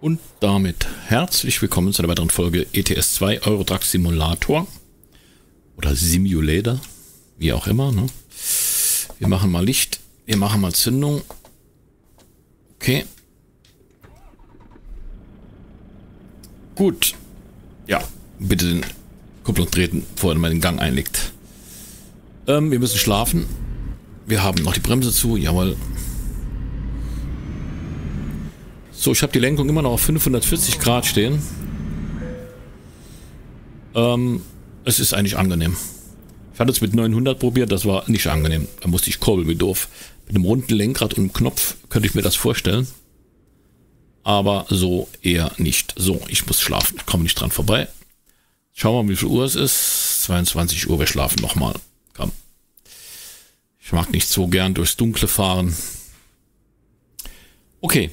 Und damit herzlich willkommen zu einer weiteren Folge ETS 2 Eurotrack Simulator oder Simulator, wie auch immer. Ne? Wir machen mal Licht, wir machen mal Zündung. Okay. Gut. Ja, bitte den Kupplung treten, bevor mal den Gang einlegt. Ähm, wir müssen schlafen. Wir haben noch die Bremse zu, jawohl. So, ich habe die Lenkung immer noch auf 540 Grad stehen. Ähm, es ist eigentlich angenehm. Ich hatte es mit 900 probiert, das war nicht angenehm. Da musste ich kurbeln wie doof. Mit einem runden Lenkrad und einem Knopf könnte ich mir das vorstellen. Aber so eher nicht. So, ich muss schlafen. Ich komme nicht dran vorbei. Schauen wir mal, wie viel Uhr es ist. 22 Uhr, wir schlafen nochmal. Komm. Ich mag nicht so gern durchs Dunkle fahren. Okay,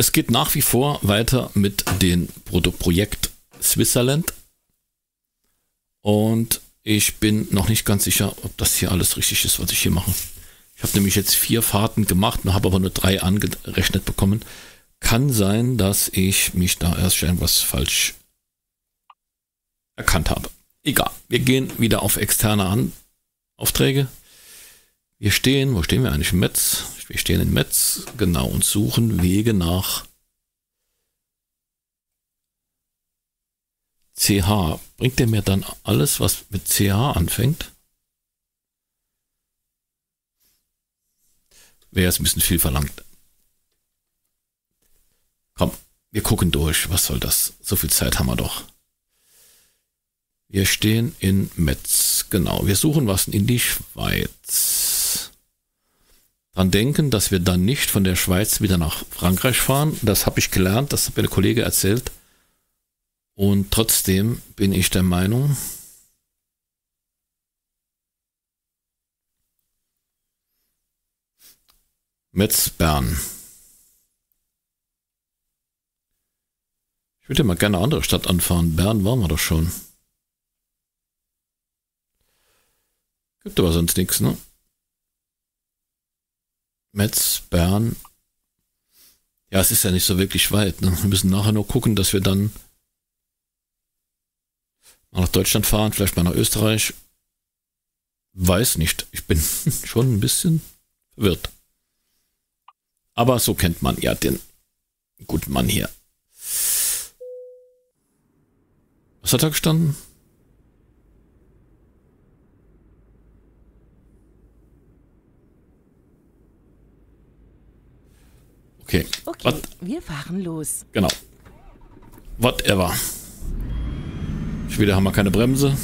es geht nach wie vor weiter mit dem Projekt Switzerland. Und ich bin noch nicht ganz sicher, ob das hier alles richtig ist, was ich hier mache. Ich habe nämlich jetzt vier Fahrten gemacht und habe aber nur drei angerechnet bekommen. Kann sein, dass ich mich da erst schon was falsch erkannt habe. Egal, wir gehen wieder auf externe An Aufträge. Wir stehen, wo stehen wir eigentlich? Metz. Wir stehen in Metz, genau, und suchen Wege nach CH. Bringt der mir dann alles, was mit CH anfängt? Wäre jetzt ein bisschen viel verlangt. Komm, wir gucken durch. Was soll das? So viel Zeit haben wir doch. Wir stehen in Metz. Genau, wir suchen was in die Schweiz. Dran denken, dass wir dann nicht von der Schweiz wieder nach Frankreich fahren. Das habe ich gelernt, das hat mir der Kollege erzählt. Und trotzdem bin ich der Meinung, Metz Bern. Ich würde mal gerne eine andere Stadt anfahren. Bern waren wir doch schon. Gibt aber sonst nichts, ne? Metz, Bern. Ja, es ist ja nicht so wirklich weit. Ne? Wir müssen nachher nur gucken, dass wir dann nach Deutschland fahren, vielleicht mal nach Österreich. Weiß nicht. Ich bin schon ein bisschen verwirrt. Aber so kennt man ja den guten Mann hier. Was hat da gestanden? Okay. Okay, What? wir fahren los. Genau. Whatever. Wieder haben wir keine Bremse.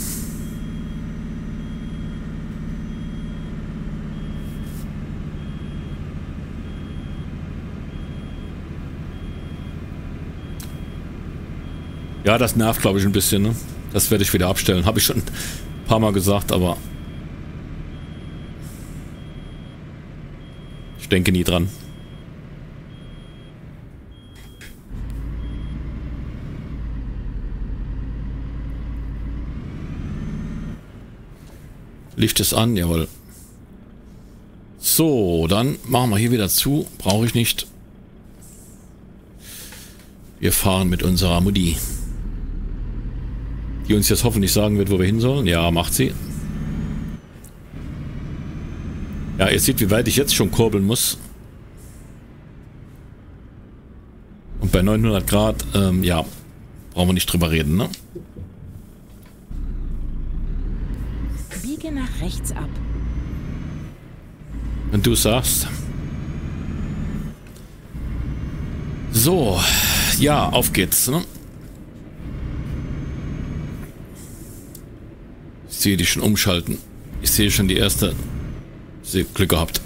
Ja, das nervt, glaube ich, ein bisschen. Ne? Das werde ich wieder abstellen. Habe ich schon ein paar Mal gesagt, aber ich denke nie dran. Licht ist an, jawohl. So, dann machen wir hier wieder zu. Brauche ich nicht. Wir fahren mit unserer Mutti. Die uns jetzt hoffentlich sagen wird, wo wir hin sollen. Ja, macht sie. Ja, ihr seht, wie weit ich jetzt schon kurbeln muss. Und bei 900 Grad, ähm, ja, brauchen wir nicht drüber reden, ne? nach rechts ab. Wenn du sagst. So, ja, auf geht's. Ne? Ich sehe die schon umschalten. Ich sehe schon die erste. Sie Glück gehabt.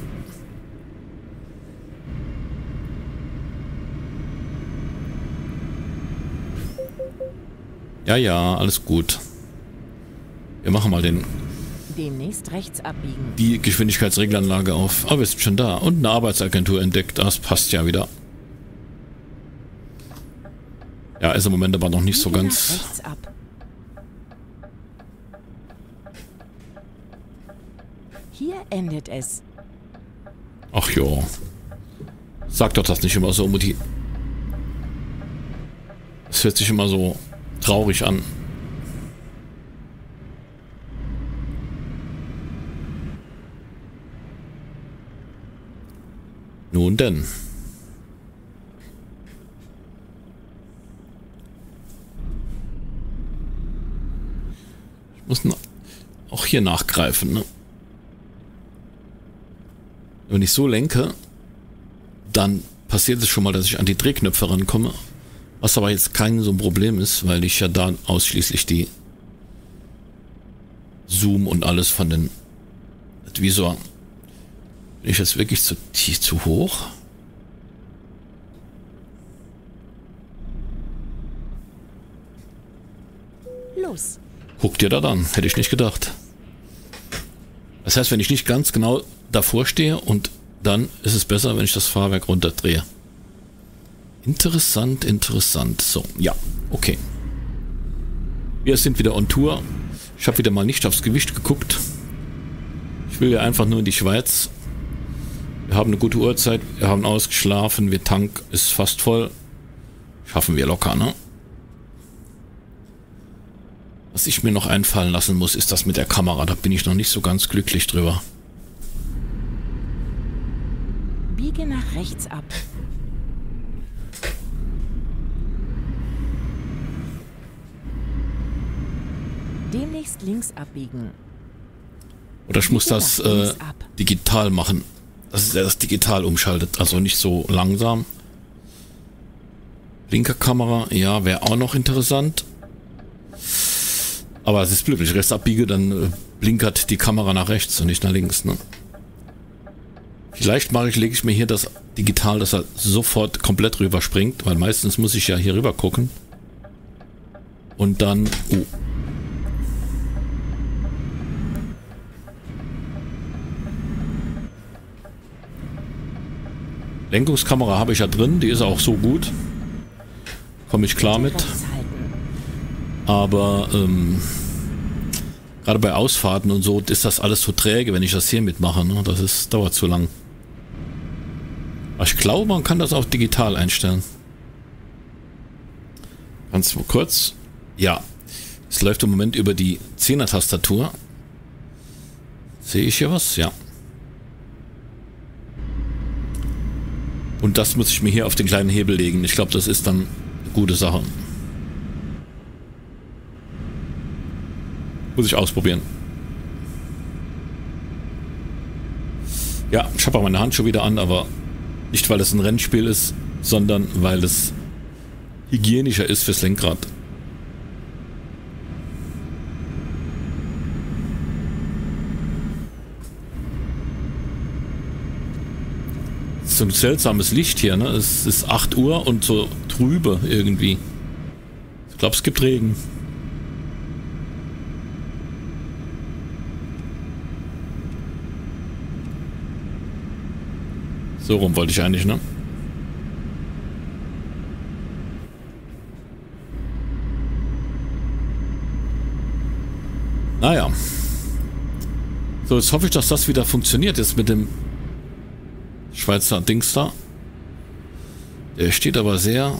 Ja, ja, alles gut. Wir machen mal den Demnächst rechts abbiegen. Die Geschwindigkeitsreglanlage auf. Aber ah, wir sind schon da. Und eine Arbeitsagentur entdeckt. Das passt ja wieder. Ja, ist im Moment aber noch nicht so ganz... Hier endet es. Ach ja. Sag doch das nicht immer so, Mutti. Das hört sich immer so traurig an. Nun denn. Ich muss auch hier nachgreifen, ne? Wenn ich so lenke, dann passiert es schon mal, dass ich an die Drehknöpfe rankomme. Was aber jetzt kein so ein Problem ist, weil ich ja da ausschließlich die Zoom und alles von den Visor. Bin ich jetzt wirklich zu, zu hoch? Los. Guck dir da an, hätte ich nicht gedacht. Das heißt, wenn ich nicht ganz genau davor stehe und dann ist es besser, wenn ich das Fahrwerk runterdrehe. Interessant, interessant. So, ja, okay. Wir sind wieder on Tour. Ich habe wieder mal nicht aufs Gewicht geguckt. Ich will ja einfach nur in die Schweiz. Wir haben eine gute Uhrzeit, wir haben ausgeschlafen, wir Tank ist fast voll. Schaffen wir locker, ne? Was ich mir noch einfallen lassen muss, ist das mit der Kamera. Da bin ich noch nicht so ganz glücklich drüber. Biege nach rechts ab. Demnächst links abbiegen. Oder ich muss das äh, digital machen. Dass es das digital umschaltet. Also nicht so langsam. Linker Kamera, ja, wäre auch noch interessant. Aber es ist blöd, wenn ich rechts abbiege, dann äh, blinkert die Kamera nach rechts und nicht nach links. Ne? Vielleicht mache ich, lege ich mir hier das digital, dass er sofort komplett rüber springt, weil meistens muss ich ja hier rüber gucken. Und dann... Uh, Lenkungskamera habe ich ja drin, die ist auch so gut. Komme ich klar mit. Aber ähm, gerade bei Ausfahrten und so ist das alles so träge, wenn ich das hier mitmache. Ne? Das ist, dauert zu lang. Aber ich glaube, man kann das auch digital einstellen. Ganz kurz. Ja. Es läuft im Moment über die 10er Tastatur. Sehe ich hier was? Ja. Und das muss ich mir hier auf den kleinen Hebel legen. Ich glaube, das ist dann eine gute Sache. Muss ich ausprobieren. Ja, ich habe auch meine Hand schon wieder an, aber nicht, weil es ein Rennspiel ist, sondern weil es hygienischer ist fürs Lenkrad. So ein seltsames Licht hier, ne? Es ist 8 Uhr und so trübe irgendwie. Ich glaube, es gibt Regen. So rum wollte ich eigentlich, ne? Naja. So, jetzt hoffe ich, dass das wieder funktioniert jetzt mit dem Schweizer Dings da. Der steht aber sehr...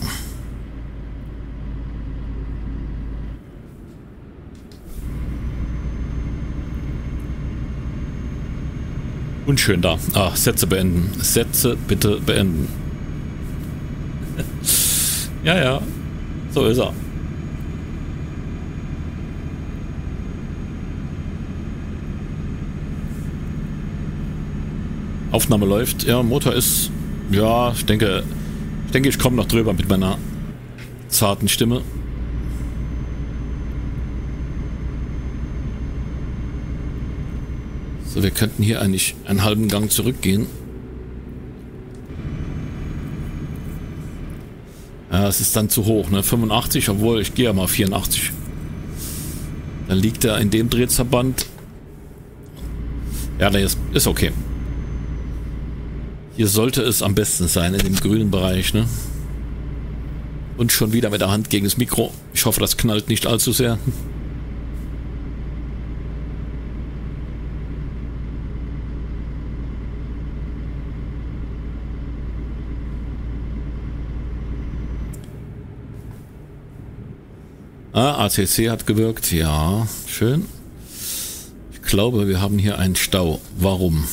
Unschön da. Ah, Sätze beenden. Sätze bitte beenden. ja, ja. So ist er. Aufnahme läuft. Ja, Motor ist... Ja, ich denke... Ich denke, ich komme noch drüber mit meiner zarten Stimme. So, wir könnten hier eigentlich einen halben Gang zurückgehen. Ja, es ist dann zu hoch, ne? 85, obwohl ich gehe ja mal 84. Dann liegt er in dem Drehzahlband. Ja, ist, ist okay. Hier sollte es am besten sein, in dem grünen Bereich, ne? Und schon wieder mit der Hand gegen das Mikro. Ich hoffe, das knallt nicht allzu sehr. Ah, ACC hat gewirkt. Ja, schön. Ich glaube, wir haben hier einen Stau. Warum?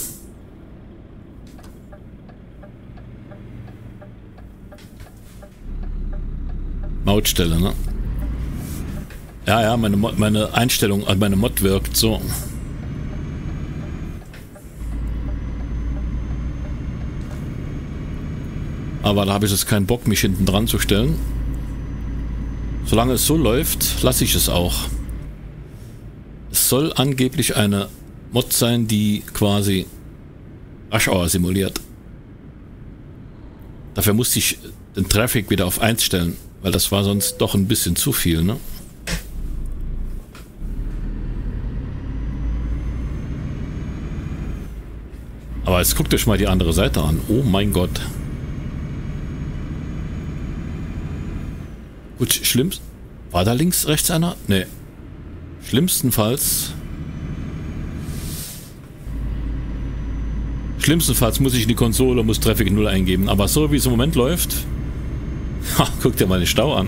Mautstelle, ne? Ja, ja, meine, meine Einstellung, also meine Mod wirkt so. Aber da habe ich jetzt keinen Bock, mich hinten dran zu stellen. Solange es so läuft, lasse ich es auch. Es soll angeblich eine Mod sein, die quasi Hour simuliert. Dafür musste ich den Traffic wieder auf 1 stellen, weil das war sonst doch ein bisschen zu viel, ne? Aber jetzt guckt euch mal die andere Seite an. Oh mein Gott. Gut, schlimmst. War da links, rechts einer? Nee. Schlimmstenfalls. Schlimmstenfalls muss ich in die Konsole, muss Traffic 0 eingeben. Aber so wie es im Moment läuft. Ha, guck dir mal den Stau an.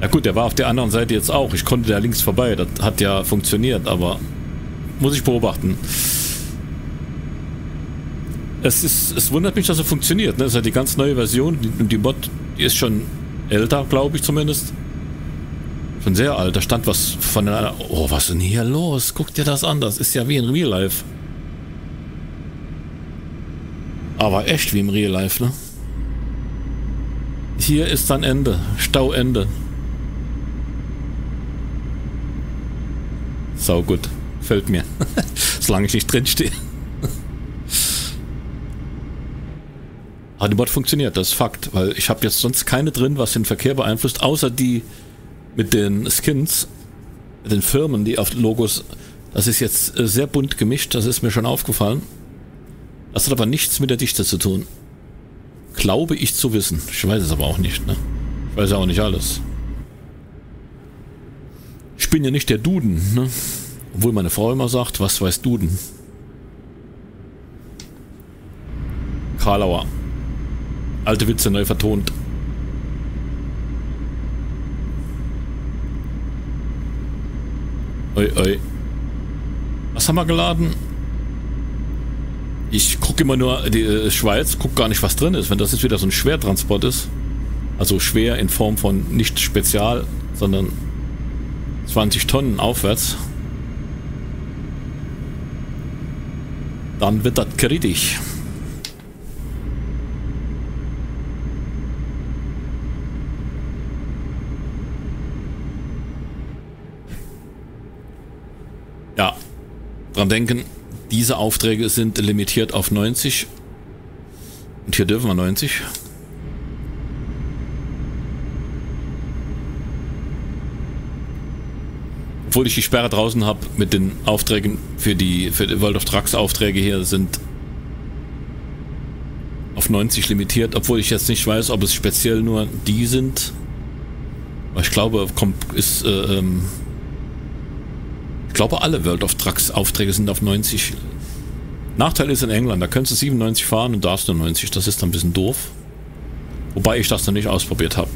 Ja gut, der war auf der anderen Seite jetzt auch. Ich konnte da links vorbei. Das hat ja funktioniert, aber muss ich beobachten. Es, ist, es wundert mich, dass es funktioniert. Ne? Es ist ja die ganz neue Version. Die, die Mod die ist schon älter, glaube ich zumindest. Schon sehr alt. Da stand was von einer... Oh, was ist denn hier los? Guck dir das an. Das ist ja wie in Real Life. Aber echt wie im Real Life, ne? Hier ist dann Ende. Stauende. Sau gut. Fällt mir. Solange ich nicht drinstehe. Aber die Mod funktioniert, das ist Fakt, weil ich habe jetzt sonst keine drin, was den Verkehr beeinflusst, außer die mit den Skins, mit den Firmen, die auf Logos, das ist jetzt äh, sehr bunt gemischt, das ist mir schon aufgefallen. Das hat aber nichts mit der Dichte zu tun. Glaube ich zu wissen. Ich weiß es aber auch nicht, ne? Ich weiß ja auch nicht alles. Ich bin ja nicht der Duden, ne? Obwohl meine Frau immer sagt, was weiß Duden? Karlauer. Alte Witze neu vertont. Oi, oi. Was haben wir geladen? Ich gucke immer nur die äh, Schweiz, gucke gar nicht, was drin ist. Wenn das jetzt wieder so ein Schwertransport ist, also schwer in Form von nicht spezial, sondern 20 Tonnen aufwärts, dann wird das kritisch. dran denken, diese Aufträge sind limitiert auf 90. Und hier dürfen wir 90. Obwohl ich die Sperre draußen habe mit den Aufträgen für die, für die World of Trucks Aufträge hier sind auf 90 limitiert, obwohl ich jetzt nicht weiß, ob es speziell nur die sind. Ich glaube, kommt, ist äh, ähm, glaube, alle World of Trucks Aufträge sind auf 90. Nachteil ist in England, da kannst du 97 fahren und darfst nur 90. Das ist dann ein bisschen doof. Wobei ich das noch nicht ausprobiert habe.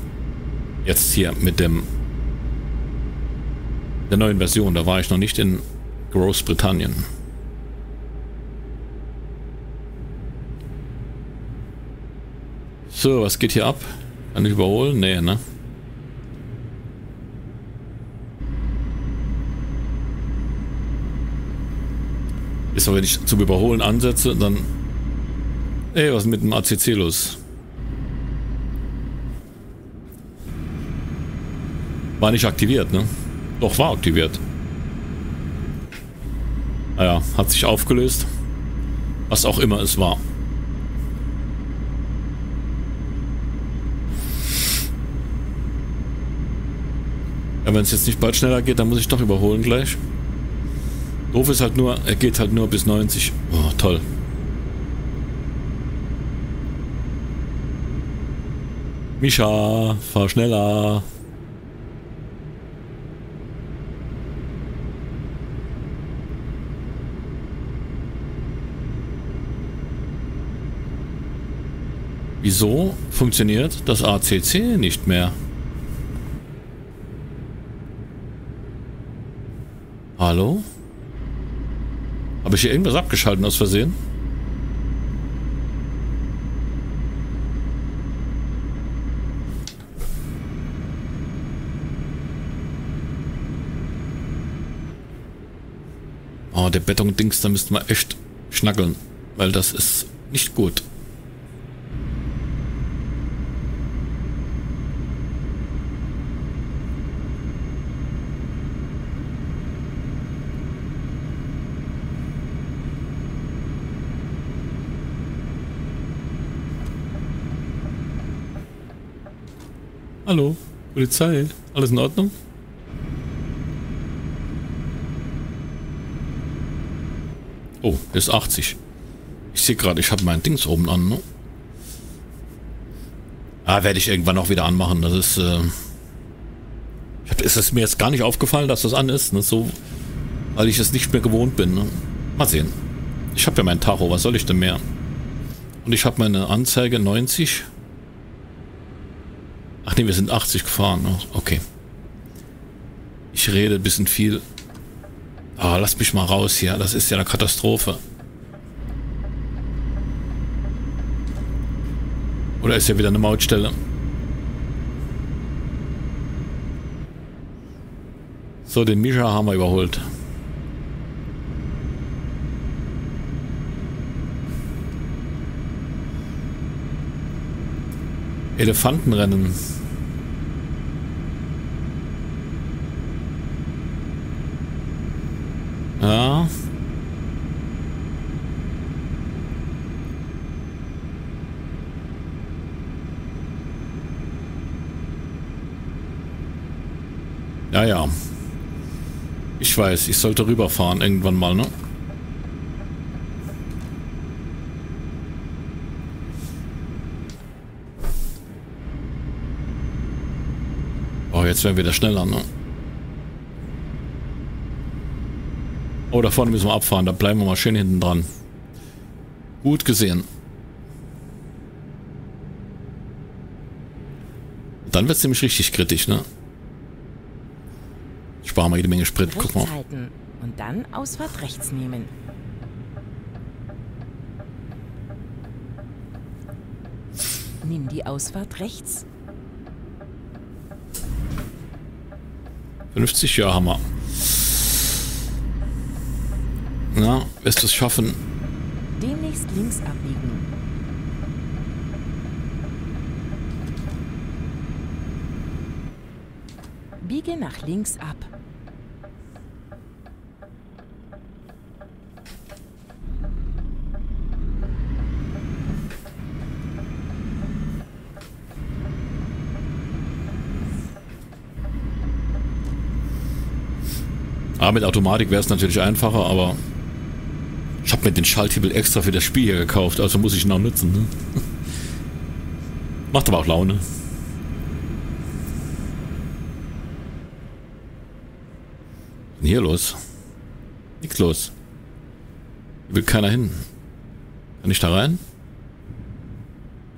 Jetzt hier mit dem der neuen Version, da war ich noch nicht in Großbritannien. So, was geht hier ab? Kann ich überholen? Nee, ne? Ist aber, wenn ich zum Überholen ansetze, dann... Ey, was ist mit dem ACC los? War nicht aktiviert, ne? Doch, war aktiviert. Naja, hat sich aufgelöst. Was auch immer es war. Ja, wenn es jetzt nicht bald schneller geht, dann muss ich doch überholen gleich. Doof ist halt nur, er geht halt nur bis 90. Oh, toll. Mischa, fahr schneller. Wieso funktioniert das ACC nicht mehr? Hallo? Habe ich hier irgendwas abgeschalten aus Versehen? Oh, der Beton-Dings, da müssten wir echt schnackeln, weil das ist nicht gut. Hallo, Polizei, alles in Ordnung? Oh, ist 80. Ich sehe gerade, ich habe mein Dings oben an, ne? Ah, werde ich irgendwann auch wieder anmachen. Das ist, äh... Hab, ist es mir jetzt gar nicht aufgefallen, dass das an ist, ne? So, weil ich es nicht mehr gewohnt bin, ne? Mal sehen. Ich habe ja mein Tacho, was soll ich denn mehr? Und ich habe meine Anzeige 90. Ach nee, wir sind 80 gefahren. Ne? Okay. Ich rede ein bisschen viel. Ah, lass mich mal raus hier. Das ist ja eine Katastrophe. Oder ist ja wieder eine Mautstelle? So, den Misha haben wir überholt. Elefantenrennen. Ja. Ja, ja. Ich weiß, ich sollte rüberfahren irgendwann mal, ne? Oh, jetzt werden wir da schneller, ne? Oh, da vorne müssen wir abfahren. Da bleiben wir mal schön hinten dran. Gut gesehen. Dann wird es nämlich richtig kritisch, ne? Sparen wir jede Menge Sprit. Guck mal. Und dann Ausfahrt rechts nehmen. Nimm die Ausfahrt rechts. 50 Jahre haben wir. Na, wirst du es schaffen? Demnächst links abbiegen. Biege nach links ab. Ah, mit Automatik wäre es natürlich einfacher, aber ich habe mir den Schalthebel extra für das Spiel hier gekauft, also muss ich ihn auch nutzen. Ne? Macht aber auch Laune. Was ist denn hier los? Nichts los. Hier will keiner hin. Kann ich da rein?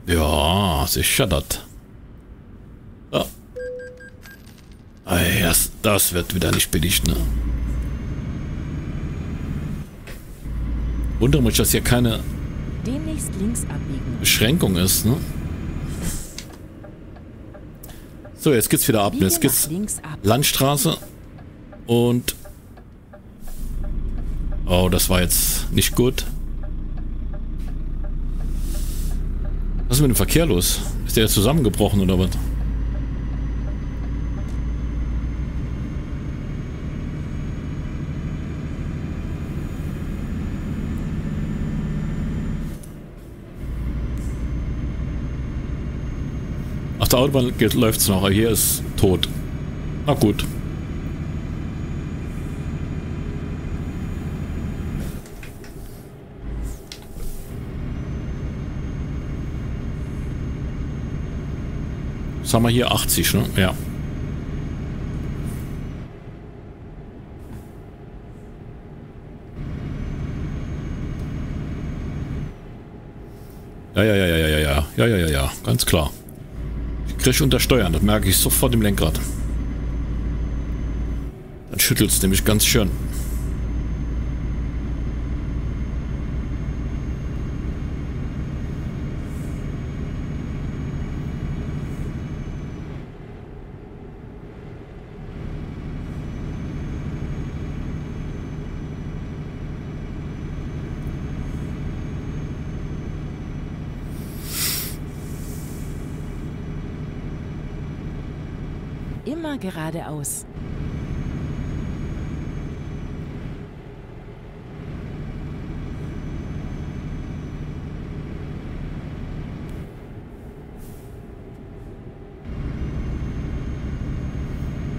Ja, sicher das. Das, das wird wieder nicht billig, ne? Wundere mich, dass hier keine. Beschränkung ist, ne? So, jetzt geht's wieder ab. Jetzt geht's. Landstraße und... Oh, das war jetzt nicht gut. Was ist mit dem Verkehr los? Ist der jetzt zusammengebrochen oder was? Der Autobahn geht, läuft's noch, aber hier ist tot. Na gut. Was haben wir hier? 80, ne? Ja, ja, ja, ja, ja, ja, ja, ja, ja, ja, ganz klar. Kriege untersteuern, das merke ich sofort im Lenkrad. Dann schüttelt es nämlich ganz schön. Immer geradeaus.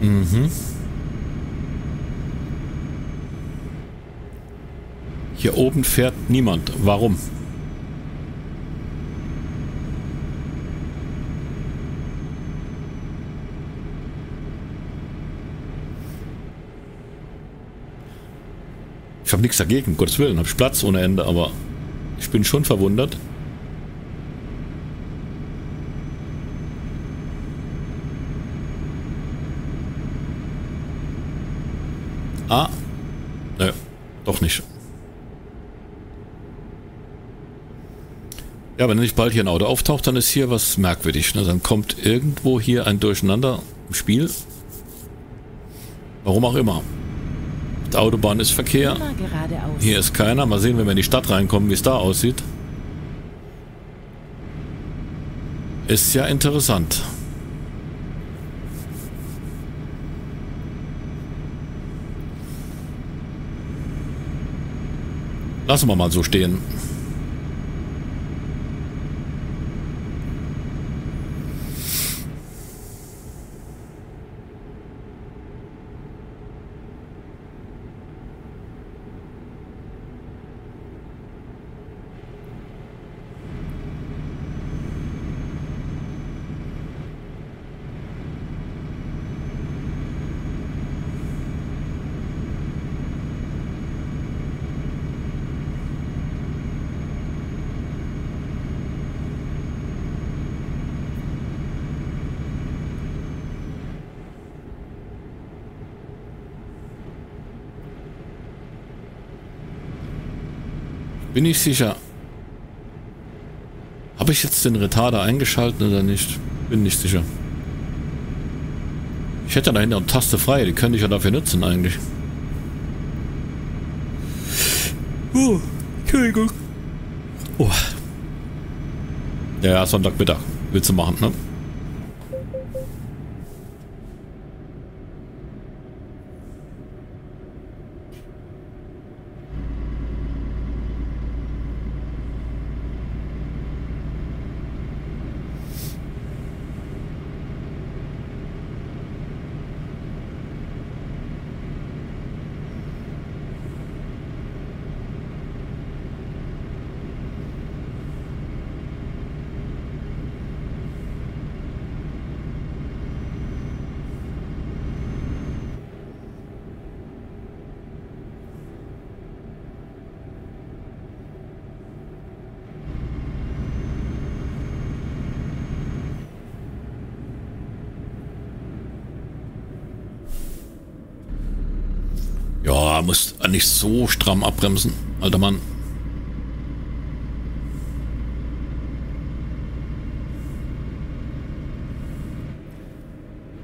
Mhm. Hier oben fährt niemand. Warum? Habe nichts dagegen, Gottes Willen, habe ich Platz ohne Ende, aber ich bin schon verwundert. Ah, nö, doch nicht. Ja, wenn nicht bald hier ein Auto auftaucht, dann ist hier was merkwürdig. Ne? Dann kommt irgendwo hier ein Durcheinander im Spiel. Warum auch immer. Die Autobahn ist Verkehr. Hier ist keiner. Mal sehen, wenn wir in die Stadt reinkommen, wie es da aussieht. Ist ja interessant. Lassen wir mal so stehen. Bin ich sicher. Habe ich jetzt den Retarder eingeschaltet oder nicht? Bin nicht sicher. Ich hätte da hinten eine Taste frei, die könnte ich ja dafür nutzen eigentlich. Oh, Entschuldigung. Oh. Ja, ja, Sonntagmittag. Willst du machen, ne? Ja, muss nicht so stramm abbremsen, alter Mann.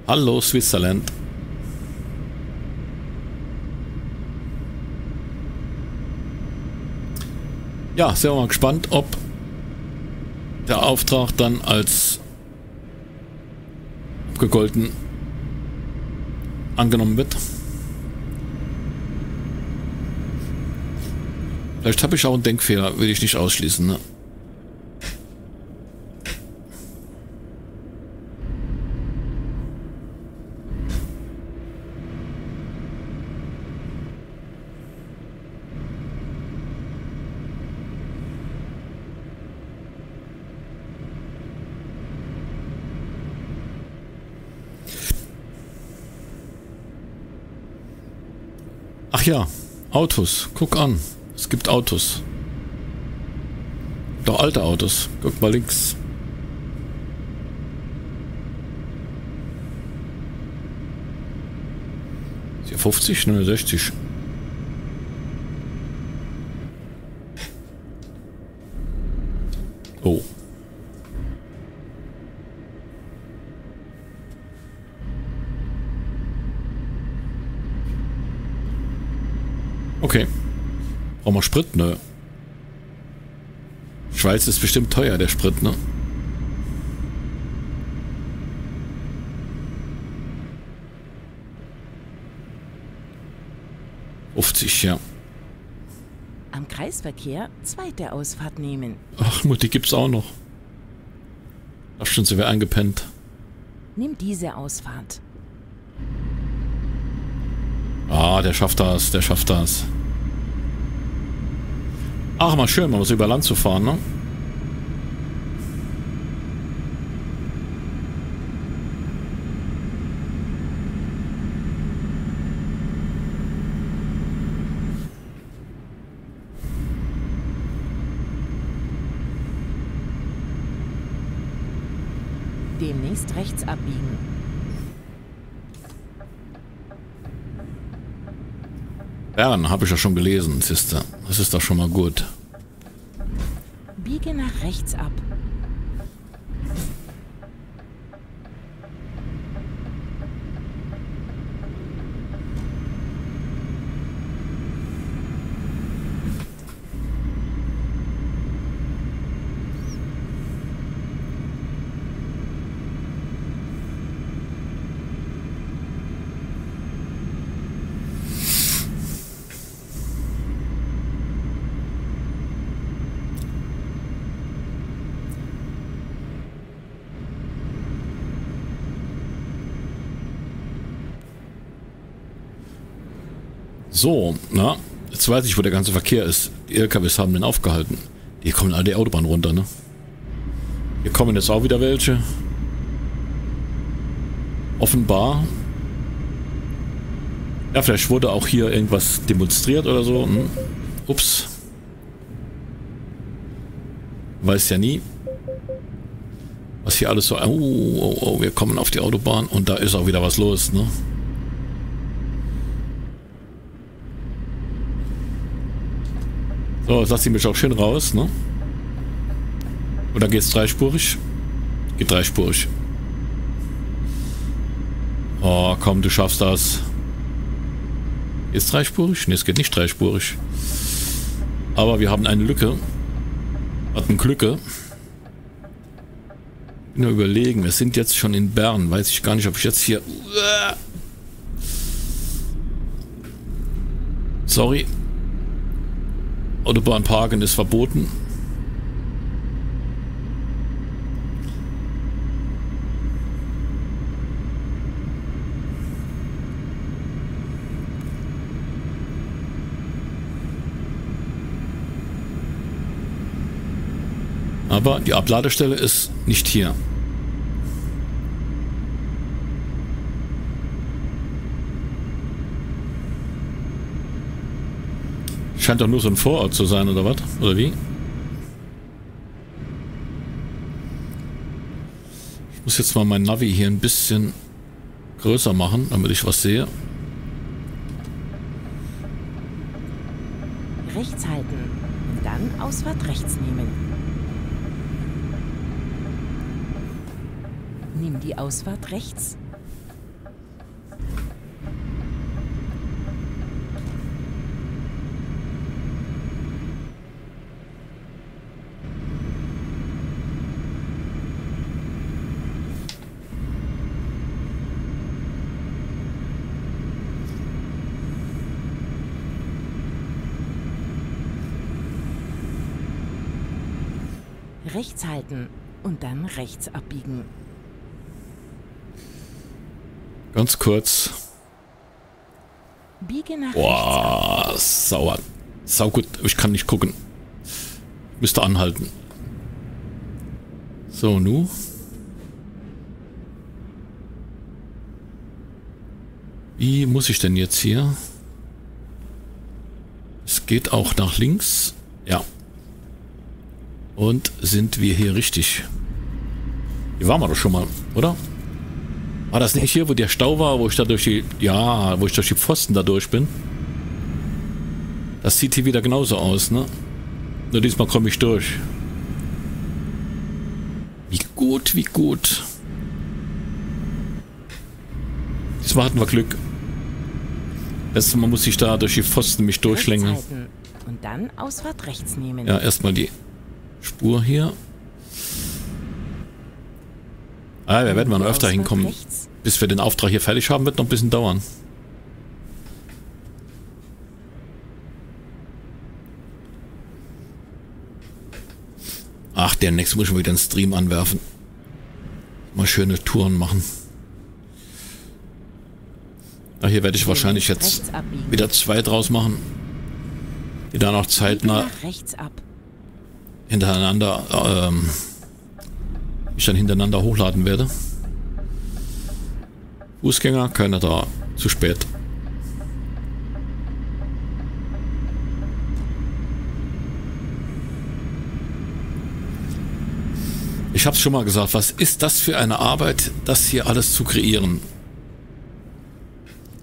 Hallo Switzerland. Ja, wir mal gespannt, ob der Auftrag dann als abgegolten angenommen wird. Vielleicht habe ich auch einen Denkfehler, will ich nicht ausschließen. Ne? Ach ja, Autos. Guck an. Es gibt Autos. Doch alte Autos. Guck mal links. Ist hier 50, 69. Oh. Okay. Brauchen wir Sprit? Nö. Schweiz ist bestimmt teuer, der Sprit, ne? Fünfzig, ja. Am Kreisverkehr zweite Ausfahrt nehmen. Ach, Mutti gibt's auch noch. Ach, schon sind wir eingepennt. Nimm diese Ausfahrt. Ah, der schafft das, der schafft das. Ach, mal schön, mal was über Land zu fahren, ne? Demnächst rechts abbiegen. Bern, habe ich ja schon gelesen, siehste. Das ist doch schon mal gut. Biege nach rechts ab. So, na, jetzt weiß ich, wo der ganze Verkehr ist. Die LKWs haben den aufgehalten. Die kommen alle die Autobahn runter, ne? Hier kommen jetzt auch wieder welche. Offenbar. Ja, vielleicht wurde auch hier irgendwas demonstriert oder so. Hm. Ups. Weiß ja nie. Was hier alles so... Oh, oh, oh, wir kommen auf die Autobahn und da ist auch wieder was los, ne? So, lass sie mich auch schön raus, ne? Oder geht's dreispurig? Geht dreispurig. Oh, komm, du schaffst das. Ist dreispurig? Ne, es geht nicht dreispurig. Aber wir haben eine Lücke. Hatten Glücke. Bin nur überlegen, wir sind jetzt schon in Bern. Weiß ich gar nicht, ob ich jetzt hier... Sorry. Autobahnparken ist verboten. Aber die Abladestelle ist nicht hier. Scheint doch nur so ein Vorort zu sein, oder was? Oder wie? Ich muss jetzt mal mein Navi hier ein bisschen größer machen, damit ich was sehe. Rechts halten und dann Ausfahrt rechts nehmen. Nimm die Ausfahrt rechts. Rechts halten und dann rechts abbiegen. Ganz kurz. Biege nach rechts ab. Boah, sauer. Sau gut. Ich kann nicht gucken. Müsste anhalten. So, nu. Wie muss ich denn jetzt hier? Es geht auch nach links. Ja. Und sind wir hier richtig? Hier waren wir doch schon mal, oder? War das nicht hier, wo der Stau war, wo ich da durch die... Ja, wo ich durch die Pfosten da durch bin? Das sieht hier wieder genauso aus, ne? Nur diesmal komme ich durch. Wie gut, wie gut. Diesmal hatten wir Glück. Letztes Mal muss ich da durch die Pfosten mich durchschlängeln. Und dann Ausfahrt rechts nehmen. Ja, erstmal die Spur hier. Ah, wir werden mal noch öfter hinkommen. Bis wir den Auftrag hier fertig haben, wird noch ein bisschen dauern. Ach, der nächste muss schon wieder einen Stream anwerfen. Mal schöne Touren machen. Ach, hier werde ich wahrscheinlich jetzt wieder zwei draus machen. Die dann auch zeitnah hintereinander, ähm, ich dann hintereinander hochladen werde. Fußgänger, keiner da. Zu spät. Ich habe schon mal gesagt, was ist das für eine Arbeit, das hier alles zu kreieren?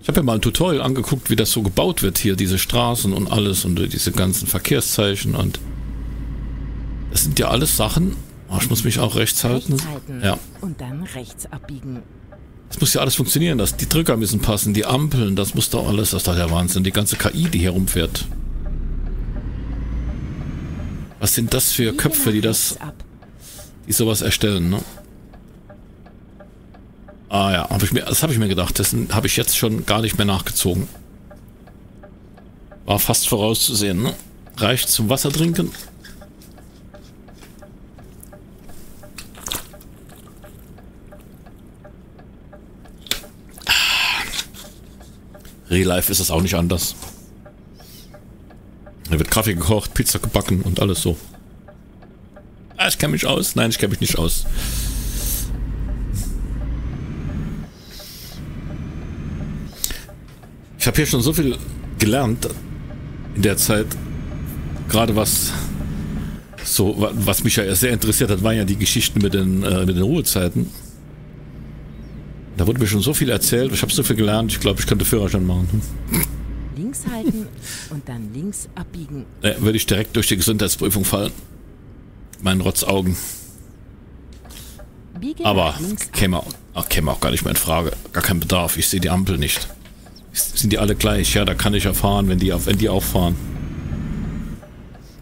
Ich habe mir mal ein Tutorial angeguckt, wie das so gebaut wird hier, diese Straßen und alles und diese ganzen Verkehrszeichen und das sind ja alles Sachen. Oh, ich muss mich auch rechts halten. Rechts halten ja. Und dann rechts abbiegen. Das muss ja alles funktionieren. Das, die Drücker müssen passen, die Ampeln, das muss doch alles, das ist doch der Wahnsinn. Die ganze KI, die hier rumfährt. Was sind das für Köpfe, die das, die sowas erstellen, ne? Ah ja, hab ich mir, das habe ich mir gedacht. Das habe ich jetzt schon gar nicht mehr nachgezogen. War fast vorauszusehen, ne? Reicht zum Wasser trinken. Real Life ist es auch nicht anders. Da wird Kaffee gekocht, Pizza gebacken und alles so. Ah, ich kenne mich aus. Nein, ich kenne mich nicht aus. Ich habe hier schon so viel gelernt in der Zeit. Gerade was so, was mich ja sehr interessiert hat, waren ja die Geschichten mit den, äh, mit den Ruhezeiten. Da wurde mir schon so viel erzählt, ich habe so viel gelernt, ich glaube, ich könnte Führerschein machen. Links halten und dann links abbiegen. Ja, würde ich direkt durch die Gesundheitsprüfung fallen. Meinen Rotzaugen. Aber käme auch, käme auch gar nicht mehr in Frage. Gar kein Bedarf. Ich sehe die Ampel nicht. Sind die alle gleich? Ja, da kann ich ja fahren, wenn die, wenn die auch fahren.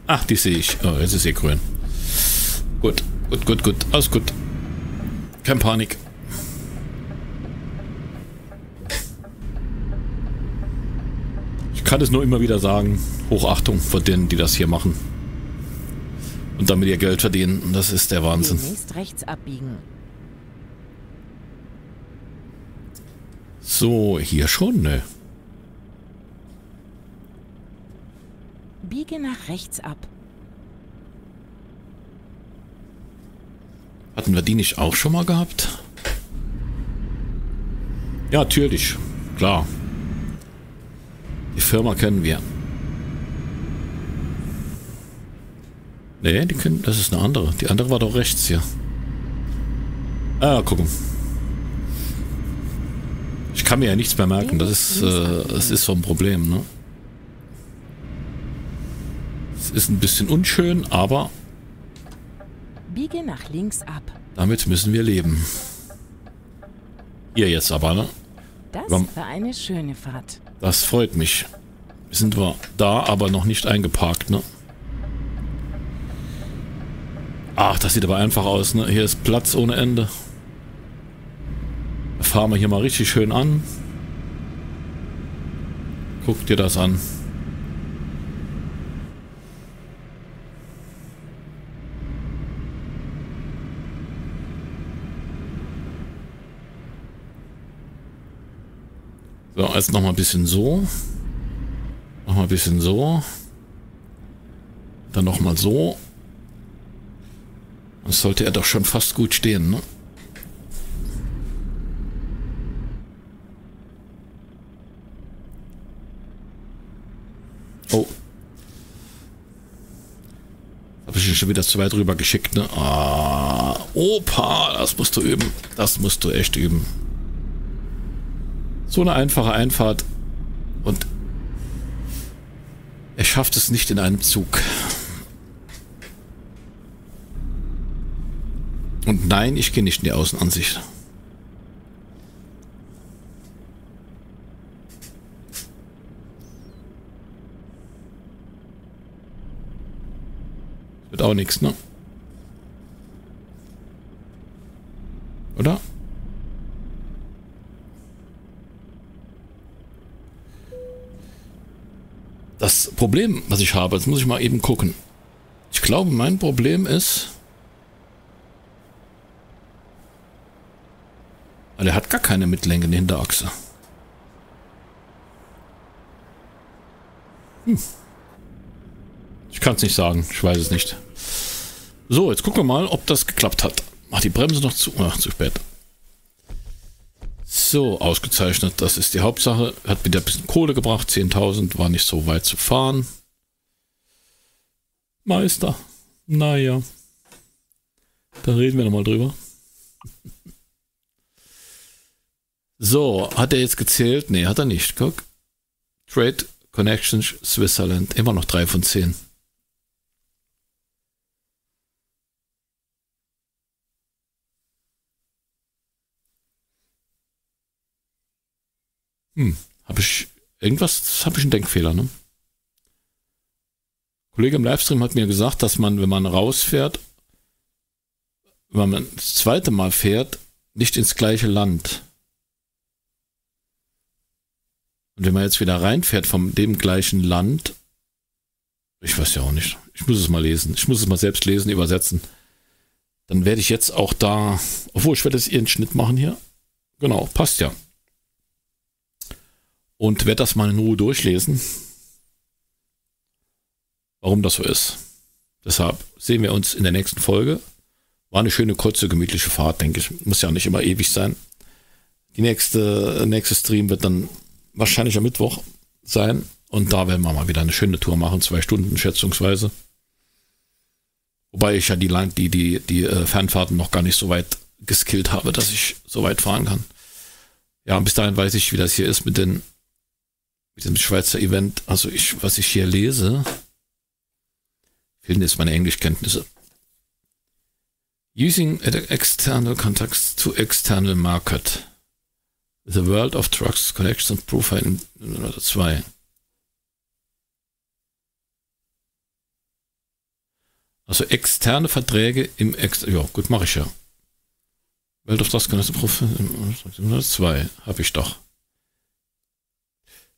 Ach, die sehe ich. Oh, jetzt ist sie grün. Gut, gut, gut, gut. Alles gut. Kein Panik. Kann es nur immer wieder sagen. Hochachtung vor denen, die das hier machen. Und damit ihr Geld verdienen. Das ist der Wahnsinn. Demnächst rechts abbiegen. So, hier schon, ne? Biege nach rechts ab. Hatten wir die nicht auch schon mal gehabt? Ja, natürlich. Klar. Die Firma kennen wir. Ne, die können. Das ist eine andere. Die andere war doch rechts hier. Ah, gucken. Ich kann mir ja nichts mehr merken. Das ist, äh, das ist so ein Problem, ne? Es ist ein bisschen unschön, aber... Biege nach links ab. Damit müssen wir leben. Hier jetzt aber, ne? Das war eine schöne Fahrt. Das freut mich. Sind wir da, aber noch nicht eingeparkt, ne? Ach, das sieht aber einfach aus, ne? Hier ist Platz ohne Ende fahren wir hier mal richtig schön an. Guck dir das an. So, jetzt noch mal ein bisschen so. Noch mal ein bisschen so. Dann noch mal so. Das sollte er doch schon fast gut stehen, ne? Oh. Habe ich schon wieder zu weit rüber geschickt, ne? Ah, Opa, das musst du üben. Das musst du echt üben. So eine einfache Einfahrt und er schafft es nicht in einem Zug. Und nein, ich gehe nicht in die Außenansicht. Wird auch nichts, ne? Oder? Das Problem, was ich habe, jetzt muss ich mal eben gucken. Ich glaube, mein Problem ist, weil er hat gar keine Mittlänge in der Hinterachse. Hm. Ich kann es nicht sagen, ich weiß es nicht. So, jetzt gucken wir mal, ob das geklappt hat. Mach die Bremse noch zu. Ach, zu spät. So, ausgezeichnet. Das ist die Hauptsache. Hat wieder ein bisschen Kohle gebracht. 10.000 war nicht so weit zu fahren. Meister. Naja. Da reden wir nochmal drüber. So, hat er jetzt gezählt? Nee, hat er nicht. Guck. Trade Connections Switzerland. Immer noch 3 von 10. Hm, habe ich irgendwas, habe ich einen Denkfehler, ne? Ein Kollege im Livestream hat mir gesagt, dass man, wenn man rausfährt, wenn man das zweite Mal fährt, nicht ins gleiche Land. Und wenn man jetzt wieder reinfährt von dem gleichen Land, ich weiß ja auch nicht, ich muss es mal lesen, ich muss es mal selbst lesen, übersetzen, dann werde ich jetzt auch da, obwohl ich werde jetzt ihren Schnitt machen hier. Genau, passt ja und werde das mal in Ruhe durchlesen, warum das so ist. Deshalb sehen wir uns in der nächsten Folge. War eine schöne, kurze, gemütliche Fahrt, denke ich. Muss ja nicht immer ewig sein. Die nächste, nächste Stream wird dann wahrscheinlich am Mittwoch sein. Und da werden wir mal wieder eine schöne Tour machen, zwei Stunden schätzungsweise. Wobei ich ja die, die, die, die äh, Fernfahrten noch gar nicht so weit geskillt habe, dass ich so weit fahren kann. Ja, bis dahin weiß ich, wie das hier ist mit den mit dem Schweizer Event, also ich, was ich hier lese, fehlen jetzt meine Englischkenntnisse. Using external contacts to external market. The World of Trucks Collection Profile 2. Also externe Verträge im Ex ja, gut, mache ich ja. World of Trucks Collection Profile 2 habe ich doch.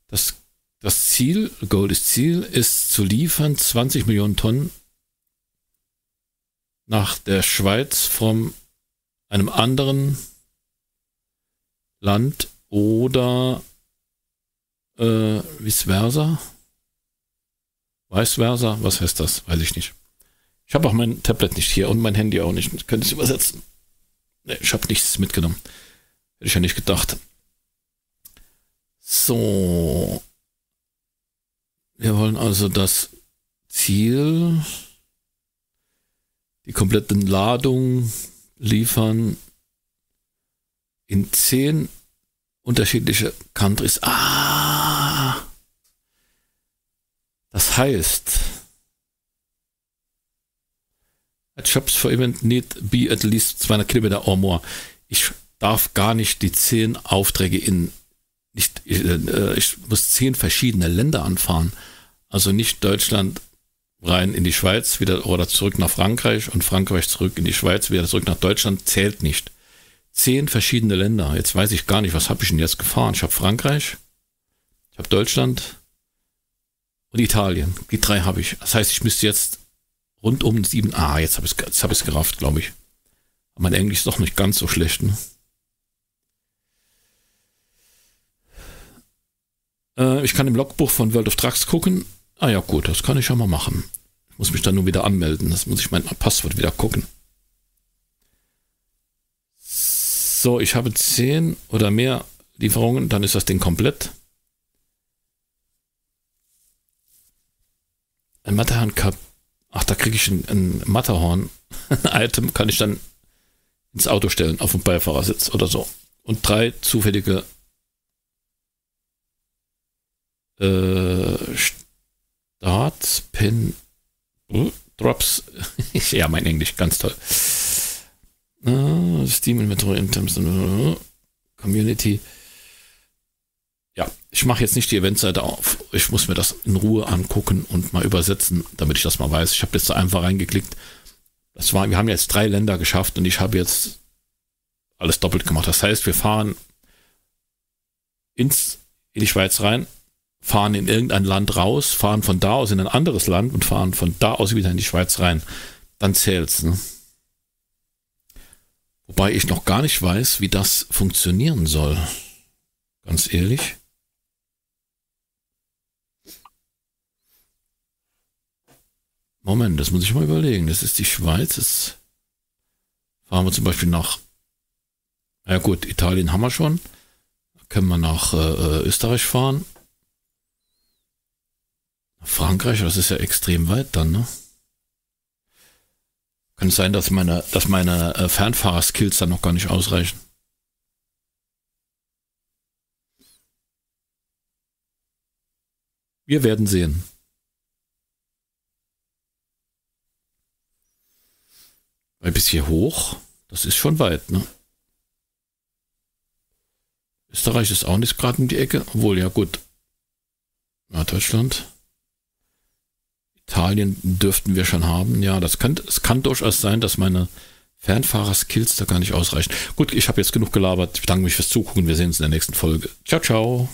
Das, das Ziel, Goldes Ziel, ist zu liefern 20 Millionen Tonnen nach der Schweiz von einem anderen Land oder äh, vice versa. Vice versa, was heißt das? Weiß ich nicht. Ich habe auch mein Tablet nicht hier und mein Handy auch nicht. Ich könnte es übersetzen. Nee, ich habe nichts mitgenommen. Hätte ich ja nicht gedacht. So. Wir wollen also das Ziel, die komplette Ladung liefern in zehn unterschiedliche Countries. Ah! Das heißt, Shops for Event need be at least 200 Kilometer or more. Ich darf gar nicht die zehn Aufträge in nicht, ich, äh, ich muss zehn verschiedene Länder anfahren. Also nicht Deutschland rein in die Schweiz wieder oder zurück nach Frankreich und Frankreich zurück in die Schweiz, wieder zurück nach Deutschland, zählt nicht. Zehn verschiedene Länder. Jetzt weiß ich gar nicht, was habe ich denn jetzt gefahren? Ich habe Frankreich, ich habe Deutschland und Italien. Die drei habe ich. Das heißt, ich müsste jetzt rund um sieben. Ah, jetzt habe ich es hab gerafft, glaube ich. Aber mein Englisch ist doch nicht ganz so schlecht. Ne? Äh, ich kann im Logbuch von World of Trucks gucken. Ah ja, gut, das kann ich ja mal machen. Ich muss mich dann nur wieder anmelden. Das muss ich mein Passwort wieder gucken. So, ich habe 10 oder mehr Lieferungen, dann ist das Ding komplett. Ein Matterhorn Cup. Ach, da kriege ich ein, ein Matterhorn-Item, kann ich dann ins Auto stellen, auf dem Beifahrersitz oder so. Und drei zufällige Äh, Start, Pin, uh, Drops. ja, mein Englisch, ganz toll. Uh, Steam Inventory in terms of Community. Ja, ich mache jetzt nicht die Eventseite auf. Ich muss mir das in Ruhe angucken und mal übersetzen, damit ich das mal weiß. Ich habe jetzt da einfach reingeklickt. Das war, wir haben jetzt drei Länder geschafft und ich habe jetzt alles doppelt gemacht. Das heißt, wir fahren ins, in die Schweiz rein, fahren in irgendein Land raus, fahren von da aus in ein anderes Land und fahren von da aus wieder in die Schweiz rein. Dann zählt's. Ne? Wobei ich noch gar nicht weiß, wie das funktionieren soll. Ganz ehrlich. Moment, das muss ich mal überlegen. Das ist die Schweiz. Das fahren wir zum Beispiel nach. Ja gut, Italien haben wir schon. Können wir nach äh, äh Österreich fahren. Frankreich, das ist ja extrem weit dann, ne? Kann es sein, dass meine, dass meine äh, Fernfahrerskills dann noch gar nicht ausreichen? Wir werden sehen. Weil bis hier hoch, das ist schon weit, ne? Österreich ist auch nicht gerade um die Ecke, obwohl, ja gut. Ja, Deutschland. Italien dürften wir schon haben. Ja, das kann, es kann durchaus sein, dass meine Fernfahrer-Skills da gar nicht ausreichen. Gut, ich habe jetzt genug gelabert. Ich bedanke mich fürs Zugucken. Wir sehen uns in der nächsten Folge. Ciao, ciao.